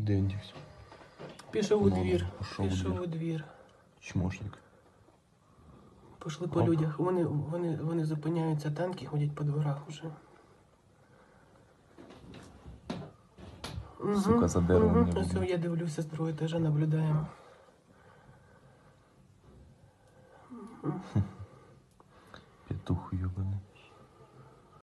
Куди він дівся? Пішов у Мама, двір. пішов у Пішов двір. у двір. Чмошник. Пішли по Оп. людях. Вони, вони, вони зупиняються, танки ходять по дворах уже. Мгм, Сука, за деревом мгм. не Ось я дивлюся з другого етажа, наблюдаємо. Петух йобаний.